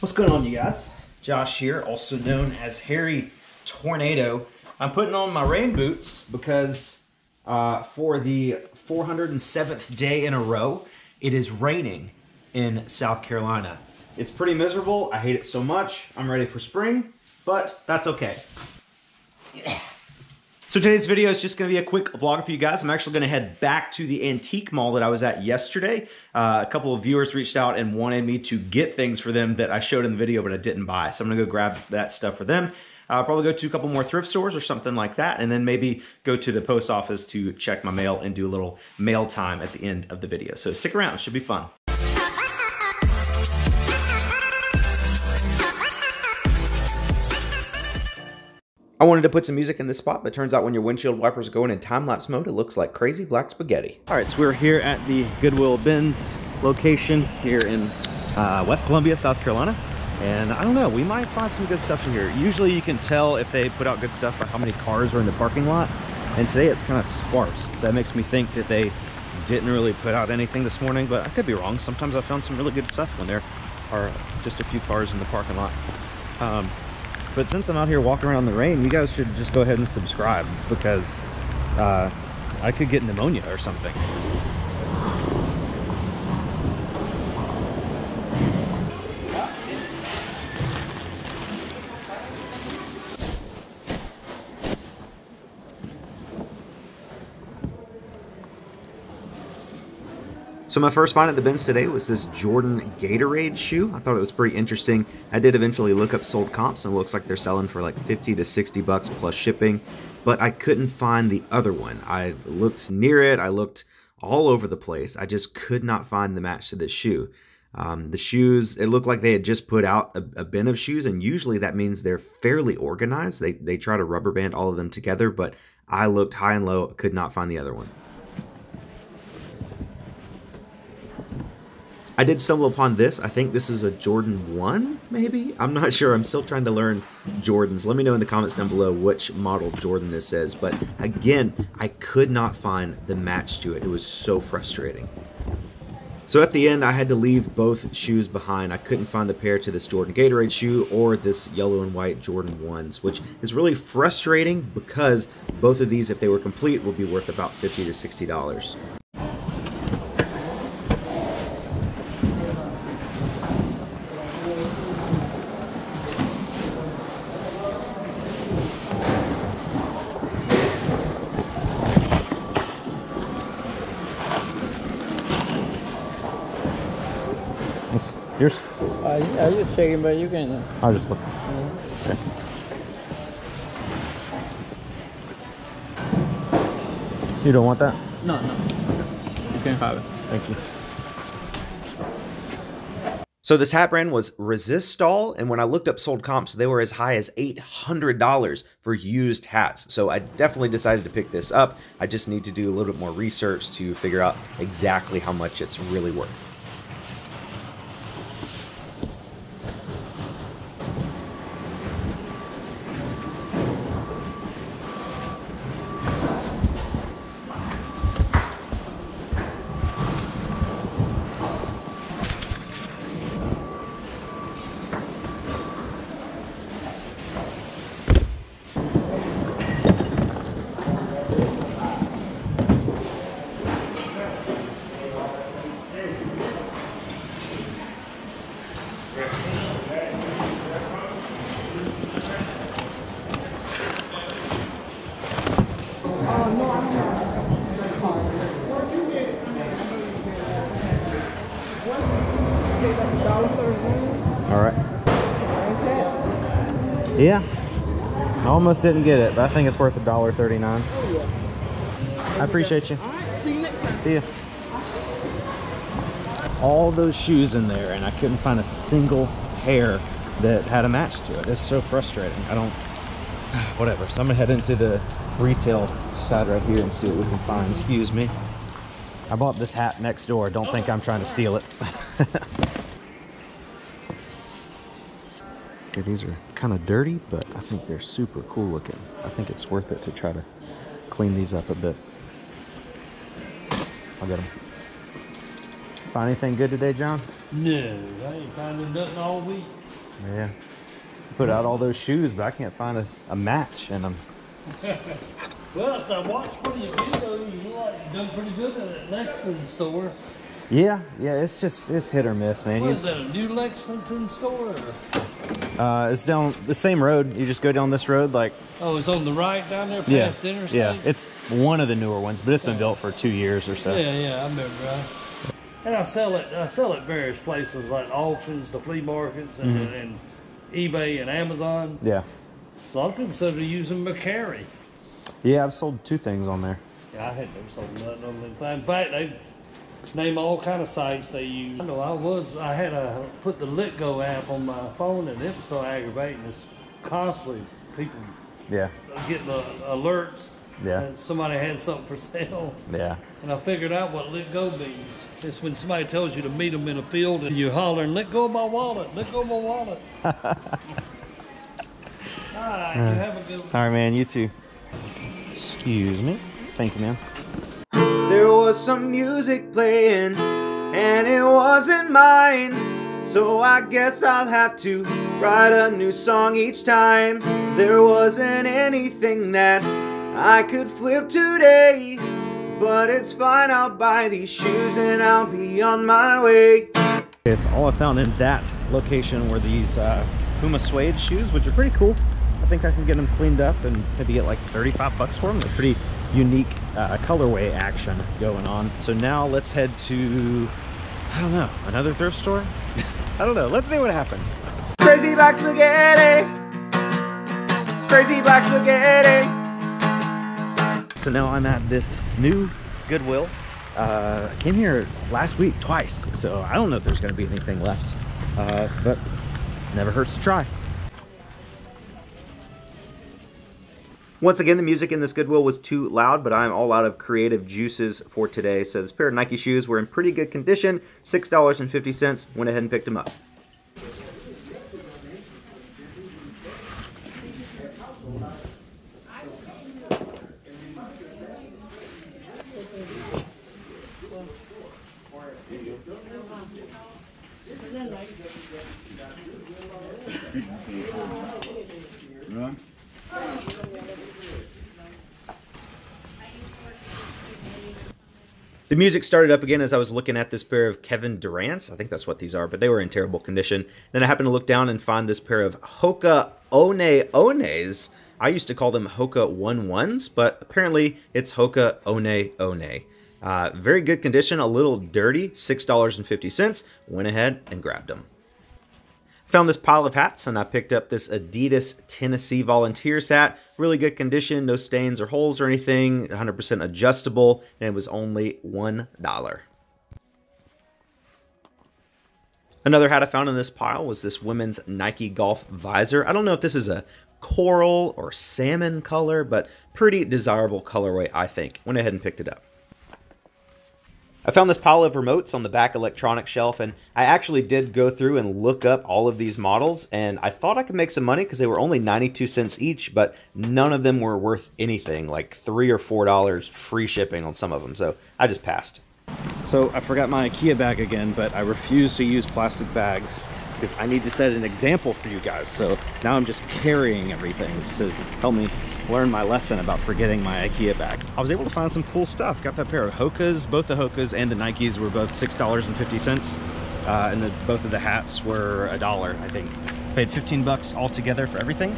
What's going on, you guys? Josh here, also known as Hairy Tornado. I'm putting on my rain boots because uh, for the 407th day in a row, it is raining in South Carolina. It's pretty miserable. I hate it so much. I'm ready for spring, but that's okay. So today's video is just going to be a quick vlog for you guys. I'm actually going to head back to the antique mall that I was at yesterday. Uh, a couple of viewers reached out and wanted me to get things for them that I showed in the video but I didn't buy. So I'm to go grab that stuff for them. I'll probably go to a couple more thrift stores or something like that, and then maybe go to the post office to check my mail and do a little mail time at the end of the video. So stick around, it should be fun. I wanted to put some music in this spot, but turns out when your windshield wipers are going in time-lapse mode, it looks like crazy black spaghetti. All right, so we're here at the Goodwill Bins location here in uh, West Columbia, South Carolina. And I don't know, we might find some good stuff in here. Usually you can tell if they put out good stuff by how many cars are in the parking lot. And today it's kind of sparse. So that makes me think that they didn't really put out anything this morning, but I could be wrong. Sometimes I found some really good stuff when there are just a few cars in the parking lot. Um, but since I'm out here walking around in the rain, you guys should just go ahead and subscribe because uh, I could get pneumonia or something. So my first find at the bins today was this Jordan Gatorade shoe. I thought it was pretty interesting. I did eventually look up sold comps and it looks like they're selling for like 50 to 60 bucks plus shipping, but I couldn't find the other one. I looked near it, I looked all over the place. I just could not find the match to this shoe. Um, the shoes, it looked like they had just put out a, a, bin of shoes, and usually that means they're fairly organized. They, they try to rubber band all of them together, but I looked high and low, could not find the other one. I did stumble upon this. I think this is a Jordan 1, maybe? I'm not sure. I'm still trying to learn Jordans. Let me know in the comments down below which model Jordan this is. But again, I could not find the match to it. It was so frustrating. So at the end, I had to leave both shoes behind. I couldn't find the pair to this Jordan Gatorade shoe or this yellow and white Jordan 1s, which is really frustrating because both of these, if they were complete, would be worth about 50 to $60. Yours? Uh, I just checking, but you can. I'll just look. Okay. You don't want that? No, no. You can have it. Thank you. So this hat brand was Resistol, and when I looked up sold comps, they were as high as $800 for used hats. So I definitely decided to pick this up. I just need to do a little bit more research to figure out exactly how much it's really worth. All right. Yeah. I almost didn't get it, but I think it's worth a dollar thirty-nine. Oh, I appreciate you. All right, see you next time. See ya. All those shoes in there, and I couldn't find a single pair that had a match to it. It's so frustrating. I don't. Whatever. So I'm gonna head into the retail side right here and see what we can find. Excuse me. I bought this hat next door. Don't think I'm trying to steal it. These are kind of dirty, but I think they're super cool looking. I think it's worth it to try to clean these up a bit. I'll get them. Find anything good today, John? No, I ain't finding nothing all week. Yeah. Put out all those shoes, but I can't find a match in them. Well, if I watched one of your videos, you like done pretty good at that Lexington store. Yeah, yeah, it's just it's hit or miss, man. What You- is that, a new Lexington store? Or? Uh, it's down the same road. You just go down this road, like Oh, it's on the right down there yeah, past the interstate? yeah. It's one of the newer ones, but it's been built for two years or so. Yeah, yeah, I remember. Right? And I sell it. I sell it various places like auctions, the flea markets, and, Mm-hmm. and eBay and Amazon. Yeah, So a lot of people said they're using Mercari. yeah. I've sold two things on there. Yeah, I had never sold nothing on them. In fact, they name all kind of sites they use. I know I was. I had a put the Letgo app on my phone, and it was so aggravating. It's constantly people Yeah, getting the alerts. Yeah. that somebody had something for sale. yeah. And I figured out what let go means. It's when somebody tells you to meet them in a field and you hollering, let go of my wallet, let go of my wallet. All right, you uh, have a good one. All right, man. You too. Excuse me. Thank you, man. Was some music playing, and it wasn't mine. So I guess I'll have to write a new song each time. There wasn't anything that I could flip today. But it's fine, I'll buy these shoes and I'll be on my way. Okay, so all I found in that location were these uh, Puma suede shoes, which are pretty cool. I think I can get them cleaned up and maybe get like 35 bucks for them. They're pretty unique uh, colorway action going on. So now let's head to, I don't know, another thrift store? I don't know. Let's see what happens. Crazy black spaghetti. Crazy black spaghetti. So now I'm at this new Goodwill. Uh, I came here last week twice, so I don't know if there's going to be anything left. Uh, but never hurts to try. Once again, the music in this Goodwill was too loud, but I'm all out of creative juices for today. So this pair of Nike shoes were in pretty good condition, $6.50. Went ahead and picked them up. The music started up again as I was looking at this pair of Kevin Durant's. I think that's what these are, but they were in terrible condition. Then I happened to look down and find this pair of Hoka One Ones. I used to call them Hoka One Ones, but apparently it's Hoka One One. Uh, very good condition, a little dirty, $6.50. Went ahead and grabbed them. Found this pile of hats and I picked up this Adidas Tennessee Volunteers hat. Really good condition, no stains or holes or anything, 100% adjustable, and it was only $1. Another hat I found in this pile was this women's Nike Golf visor. I don't know if this is a coral or salmon color, but pretty desirable colorway, I think. Went ahead and picked it up. I found this pile of remotes on the back electronic shelf, and I actually did go through and look up all of these models, and I thought I could make some money because they were only 92 cents each, but none of them were worth anything, like 3 or $4 free shipping on some of them, so I just passed. So I forgot my IKEA bag again, but I refuse to use plastic bags because I need to set an example for you guys. So now I'm just carrying everything so help me learn my lesson about forgetting my IKEA bag. I was able to find some cool stuff. Got that pair of Hokas. Both the Hokas and the Nikes were both $6.50. Uh, and the, both of the hats were a dollar, I think. Paid 15 bucks altogether for everything.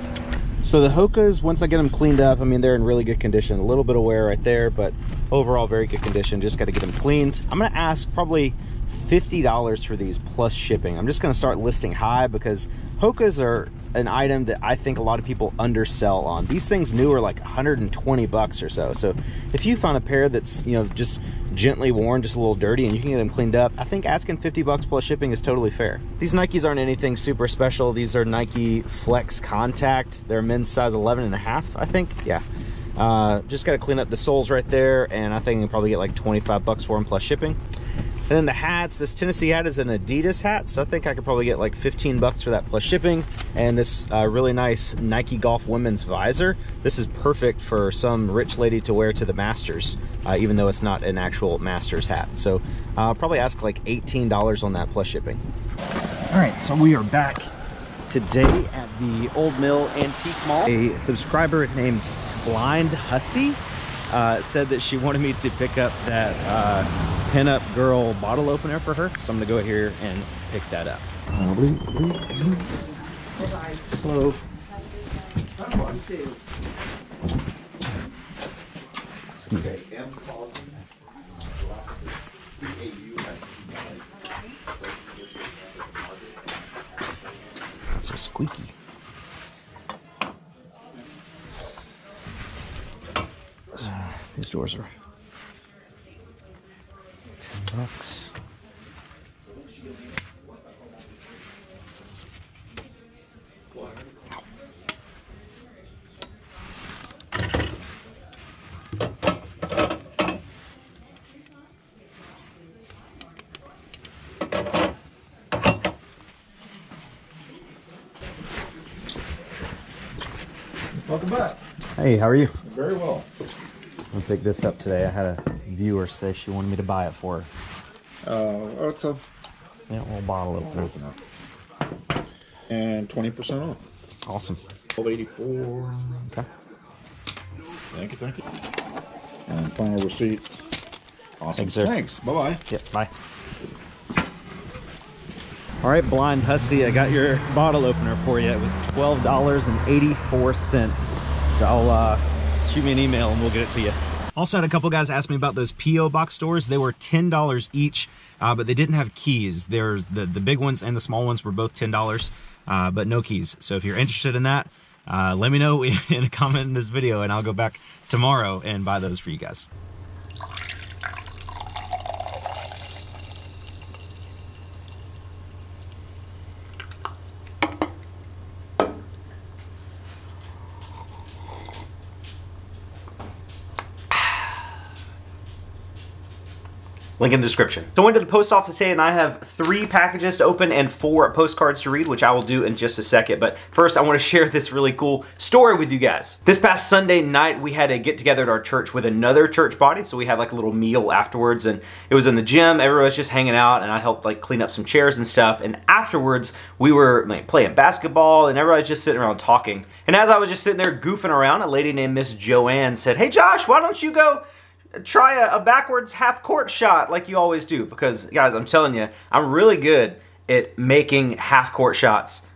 So the Hokas, once I get them cleaned up, I mean, they're in really good condition. A little bit of wear right there, but overall very good condition. Just got to get them cleaned. I'm going to ask probably $50 for these plus shipping. I'm just going to start listing high because Hokas are an item that I think a lot of people undersell on. These things new are like 120 bucks or so. So if you find a pair that's, you know, just gently worn, just a little dirty and you can get them cleaned up, I think asking 50 bucks plus shipping is totally fair. These Nikes aren't anything super special. These are Nike Flex Contact. They're men's size 11 and a half, I think. Yeah. Uh, just got to clean up the soles right there and I think you can probably get like 25 bucks for them plus shipping. And then the hats, this Tennessee hat is an Adidas hat, so I think I could probably get like 15 bucks for that plus shipping. And this uh, really nice Nike Golf women's visor. This is perfect for some rich lady to wear to the Masters, uh, even though it's not an actual Masters hat. So I'll uh, probably ask like $18 on that plus shipping. All right, so we are back today at the Old Mill Antique Mall. A subscriber named Blind Hussy uh, said that she wanted me to pick up that uh, pinup girl bottle opener for her. So I'm gonna go here and pick that up. Hello. Me. so squeaky. These doors are 10 bucks. Welcome back. Hey, how are you? Very well. I'm gonna pick this up today. I had a viewer says she wanted me to buy it for her. Uh, oh, it's a Yeah, little bottle opener. open. And 20% off. Awesome. 1284. Okay. Thank you, thank you. And final receipt. Awesome. Thanks, sir. Thanks. Bye-bye. Yep, bye. All right, Blind Hussy, I got your bottle opener for you. It was $12.84. So I'll uh, shoot me an email and we'll get it to you. Also had a couple guys ask me about those P.O. box doors. They were $10 each, uh, but they didn't have keys. There's the, the big ones and the small ones were both $10, uh, but no keys. So if you're interested in that, uh, let me know in a comment in this video and I'll go back tomorrow and buy those for you guys. Link in the description. So I went to the post office today and I have three packages to open and four postcards to read, which I will do in just a second. But first I want to share this really cool story with you guys. This past Sunday night, we had a get together at our church with another church body. So we had like a little meal afterwards and it was in the gym. Everyone was just hanging out and I helped like clean up some chairs and stuff. And afterwards we were like, playing basketball and everybody was just sitting around talking. And as I was just sitting there goofing around, a lady named Miss Joanne said, Hey Josh, why don't you go try a, a, backwards half court shot like you always do because guys i'm telling you i'm really good at making half court shots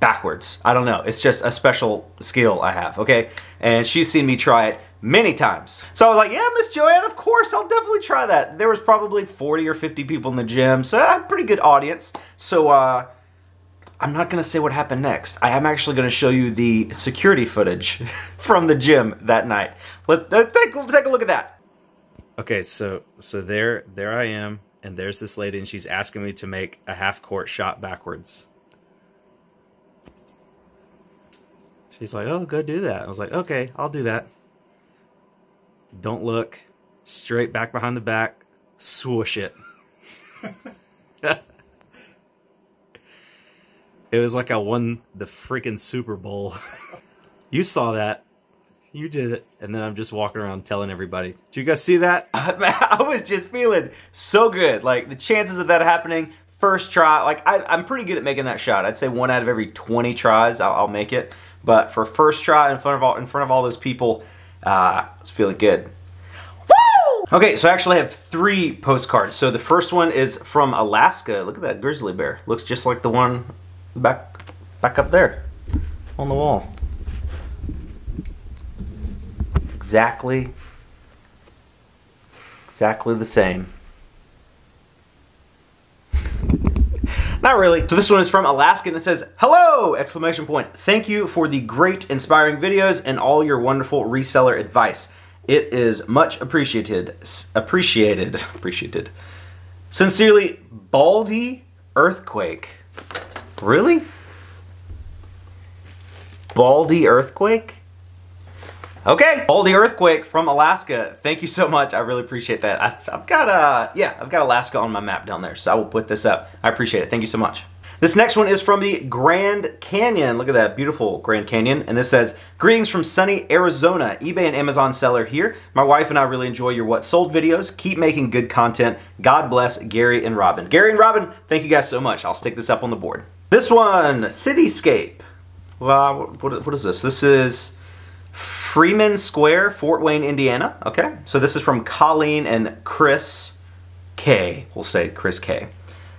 backwards i don't know it's just a special skill i have okay and she's seen me try it many times so i was like yeah miss joanne of course i'll definitely try that there was probably 40 or 50 people in the gym so i had a pretty good audience so uh I'm not to say what happened next. I am actually to show you the security footage from the gym that night. Let's, let's take, take a look at that. Okay, so so there there I am, and there's this lady, and she's asking me to make a half court shot backwards. She's like, "Oh, go do that." I was like, "Okay, I'll do that." Don't look, straight back behind the back, swoosh it. it was like I won the freaking Super Bowl. you saw that. You did it. And then I'm just walking around telling everybody. Do you guys see that? I was just feeling so good. Like the chances of that happening, first try, like I, am pretty good at making that shot. I'd say one out of every 20 tries, I'll, I'll, make it. But for first try in front of all, in front of all those people, uh, I was feeling good. Woo! Okay, so I actually have three postcards. So the first one is from Alaska. Look at that grizzly bear. Looks just like the one back, back up there on the wall. Exactly exactly the same. Not really. So this one is from Alaska and it says, Hello! Exclamation point. Thank you for the great inspiring videos and all your wonderful reseller advice. It is much appreciated. Appreciated. Appreciated. Sincerely, Baldy Earthquake. Really? Baldy Earthquake? Okay, Baldy Earthquake from Alaska. Thank you so much. I really appreciate that. I've, I've got, uh, yeah, I've got Alaska on my map down there, so I will put this up. I appreciate it. Thank you so much. This next one is from the Grand Canyon. Look at that beautiful Grand Canyon. And this says, Greetings from sunny Arizona. eBay and Amazon seller here. My wife and I really enjoy your What Sold videos. Keep making good content. God bless Gary and Robin. Gary and Robin, thank you guys so much. I'll stick this up on the board. This one, Cityscape. Well, what, what is this? This is Freimann Square, Fort Wayne, Indiana. Okay, so this is from Colleen and Chris K. We'll say Chris K.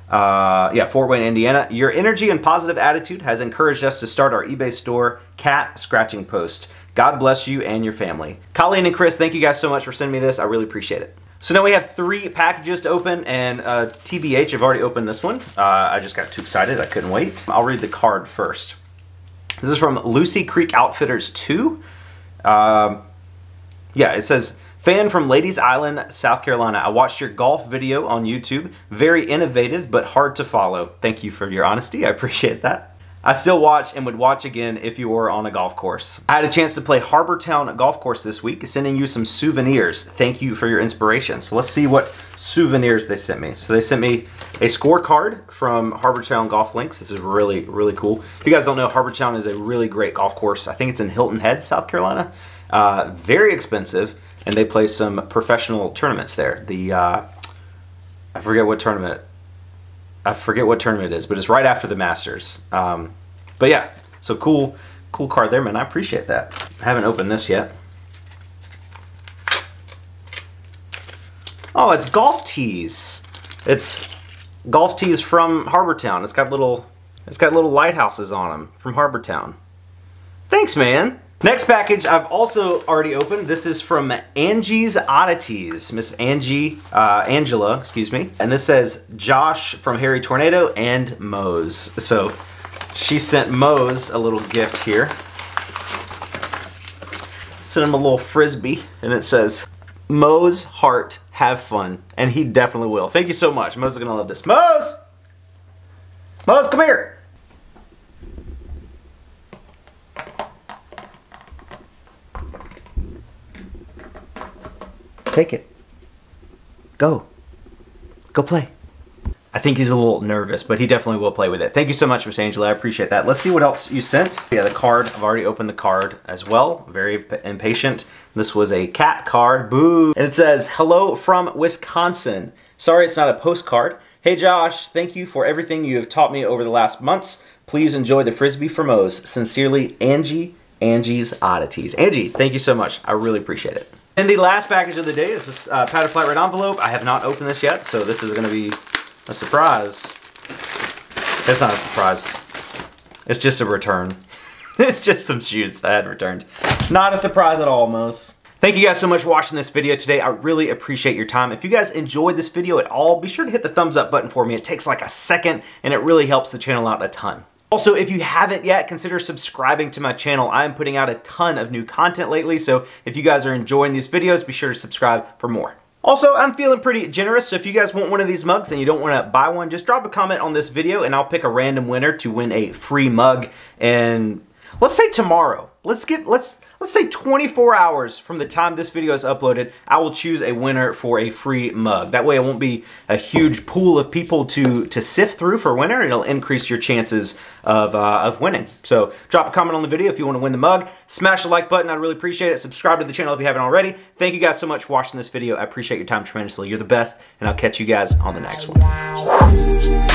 Uh, yeah, Fort Wayne, Indiana. Your energy and positive attitude has encouraged us to start our eBay store, Cat Scratching Post. God bless you and your family. Colleen and Chris, thank you guys so much for sending me this. I really appreciate it. So now we have three packages to open, and uh, TBH, I've already opened this one. Uh, I just got too excited, I couldn't wait. I'll read the card first. This is from Lucy Creek Outfitters 2. Um, yeah, it says, Fan from Lady's Island, South Carolina. I watched your golf video on YouTube. Very innovative, but hard to follow. Thank you for your honesty. I appreciate that. I still watch and would watch again if you were on a golf course. I had a chance to play Harbour Town Golf Course this week, sending you some souvenirs. Thank you for your inspiration. So let's see what souvenirs they sent me. So they sent me a scorecard from Harbour Town Golf Links. This is really, really cool. If you guys don't know, Harbour Town is a really great golf course. I think it's in Hilton Head, South Carolina. Uh, very expensive and they play some professional tournaments there. The uh, I forget what tournament. I forget what tournament it is, but it's right after the Masters. Um, but yeah, so cool, cool card there, man. I appreciate that. I haven't opened this yet. Oh, it's golf tees. It's golf tees from Harbour Town. It's got little, it's got little lighthouses on them from Harbour Town. Thanks, man. Next package I've also already opened. This is from Angie's Oddities, Miss Angie, uh, Angela, excuse me. And this says Josh from Hairy Tornado and Mose. So she sent Mose a little gift here. Sent him a little frisbee and it says, Mose heart, have fun. And he definitely will. Thank you so much. Mose is gonna love this. Mose! Mose, come here! Take it. Go. Go play. I think he's a little nervous, but he definitely will play with it. Thank you so much, Miss Angela. I appreciate that. Let's see what else you sent. Yeah, the card. I've already opened the card as well. Very impatient. This was a cat card. Boo. And it says, Hello from Wisconsin. Sorry it's not a postcard. Hey Josh, thank you for everything you have taught me over the last months. Please enjoy the Frisbee for Mose. Sincerely, Angie, Angie's Oddities. Angie, thank you so much. I really appreciate it. And the last package of the day is this uh, Padded Flat Rate envelope. I have not opened this yet, so this is going to be a surprise. It's not a surprise. It's just a return. it's just some shoes I had returned. Not a surprise at all, Mose. Thank you guys so much for watching this video today. I really appreciate your time. If you guys enjoyed this video at all, be sure to hit the thumbs up button for me. It takes like a second and it really helps the channel out a ton. Also, if you haven't yet, consider subscribing to my channel. I am putting out a ton of new content lately, so if you guys are enjoying these videos, be sure to subscribe for more. Also, I'm feeling pretty generous, so if you guys want one of these mugs and you don't want to buy one, just drop a comment on this video and I'll pick a random winner to win a free mug. And let's say tomorrow, let's get, let's, let's say 24 hours from the time this video is uploaded, I will choose a winner for a free mug. That way it won't be a huge pool of people to, to sift through for a winner. It'll increase your chances of, uh, of winning. So drop a comment on the video if you want to win the mug. Smash the like button. I'd really appreciate it. Subscribe to the channel if you haven't already. Thank you guys so much for watching this video. I appreciate your time tremendously. You're the best, and I'll catch you guys on the next one.